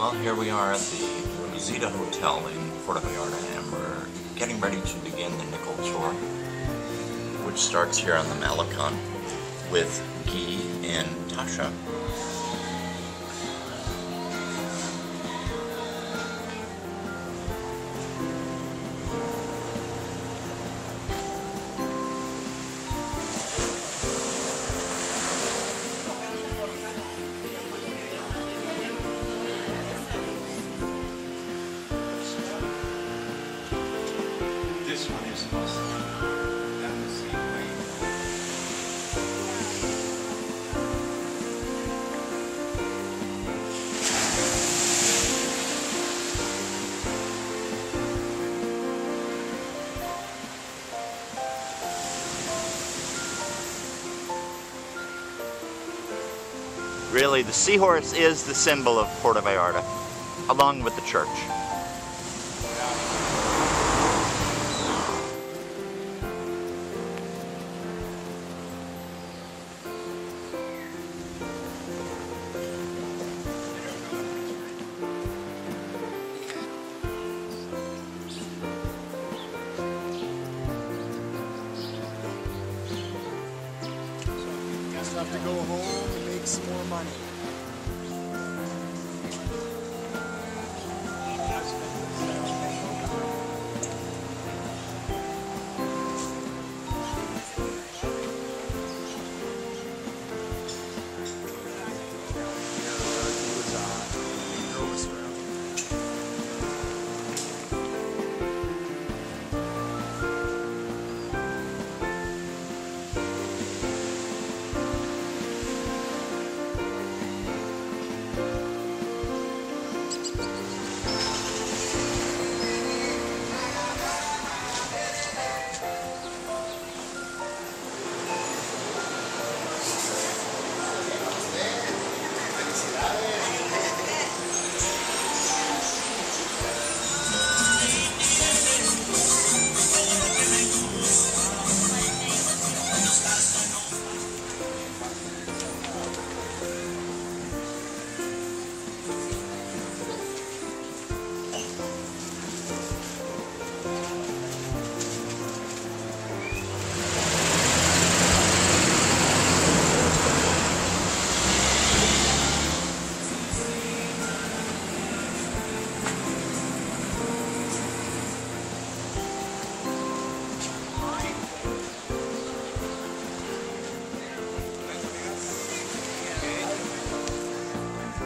Well, here we are at the Rosita Hotel in Puerto Vallarta, and we're getting ready to begin the nickel tour, which starts here on the Malecon with Guy and Tasha. This one is way. Really, the seahorse is the symbol of Puerto Vallarta, along with the church. Have to go home and make some more money.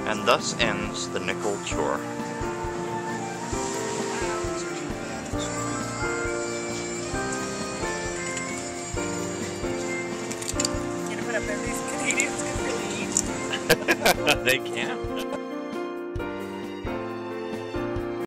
And thus ends the nickel tour. You're gonna put up there, these Canadians can really they can.